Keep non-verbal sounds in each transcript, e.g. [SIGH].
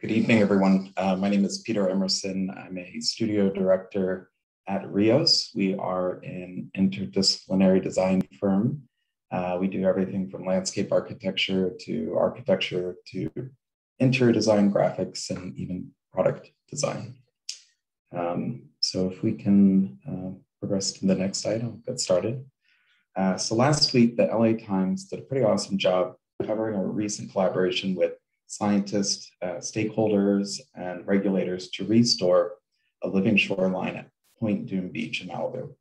Good evening, everyone. Uh, my name is Peter Emerson. I'm a studio director at Rios. We are an interdisciplinary design firm. Uh, we do everything from landscape architecture to architecture to interior design, graphics, and even product design. Um, so if we can uh, progress to the next slide, I'll get started. Uh, so last week, the LA Times did a pretty awesome job covering a recent collaboration with scientists, uh, stakeholders, and regulators to restore a living shoreline at Point Dume Beach in Malibu.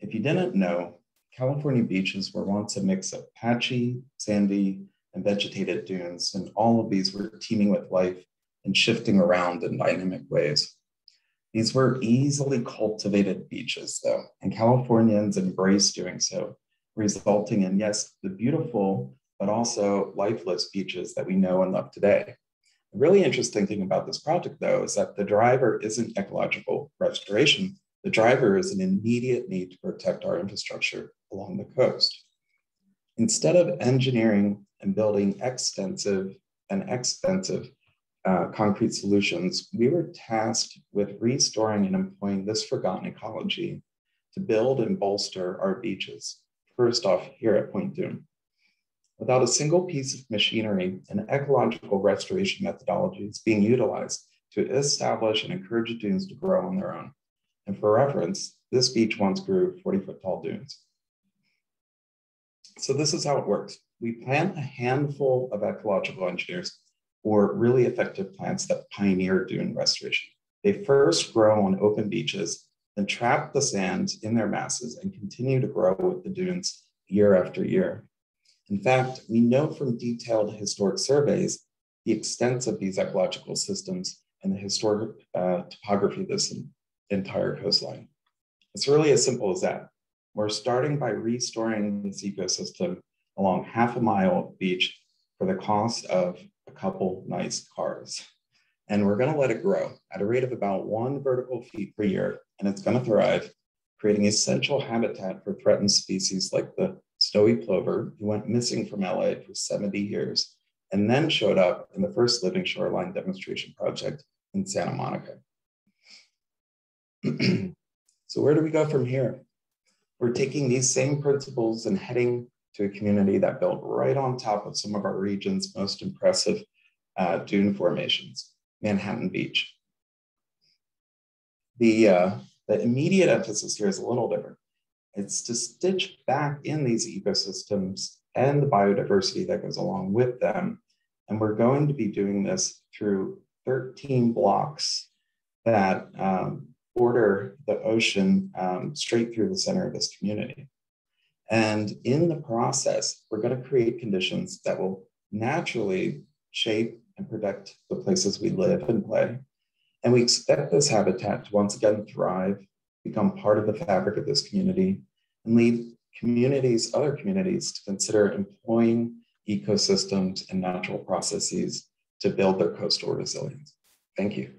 If you didn't know, California beaches were once a mix of patchy, sandy, and vegetated dunes, and all of these were teeming with life and shifting around in dynamic ways. These were easily cultivated beaches, though, and Californians embraced doing so, resulting in, yes, the beautiful but also lifeless beaches that we know and love today. The really interesting thing about this project, though, is that the driver isn't ecological restoration. The driver is an immediate need to protect our infrastructure along the coast. Instead of engineering and building extensive and expensive uh, concrete solutions, we were tasked with restoring and employing this forgotten ecology to build and bolster our beaches. First off, here at Point Dume. Without a single piece of machinery, an ecological restoration methodology is being utilized to establish and encourage dunes to grow on their own. And for reference, this beach once grew 40 foot tall dunes. So this is how it works. We plant a handful of ecological engineers or really effective plants that pioneer dune restoration. They first grow on open beaches, then trap the sand in their masses and continue to grow with the dunes year after year. In fact, we know from detailed historic surveys the extent of these ecological systems and the historic uh, topography of this entire coastline. It's really as simple as that. We're starting by restoring this ecosystem along half a mile of beach for the cost of a couple nice cars. And we're going to let it grow at a rate of about one vertical feet per year, and it's going to thrive, creating essential habitat for threatened species like the Snowy Plover, who went missing from LA for 70 years and then showed up in the first Living Shoreline demonstration project in Santa Monica. [CLEARS THROAT] so, where do we go from here? We're taking these same principles and heading to a community that built right on top of some of our region's most impressive uh, dune formations, Manhattan Beach. The, uh, the immediate emphasis here is a little different. It's to stitch back in these ecosystems and the biodiversity that goes along with them. And we're going to be doing this through 13 blocks that um, border the ocean um, straight through the center of this community. And in the process, we're going to create conditions that will naturally shape and protect the places we live and play. And we expect this habitat to once again thrive become part of the fabric of this community, and lead communities, other communities, to consider employing ecosystems and natural processes to build their coastal resilience. Thank you.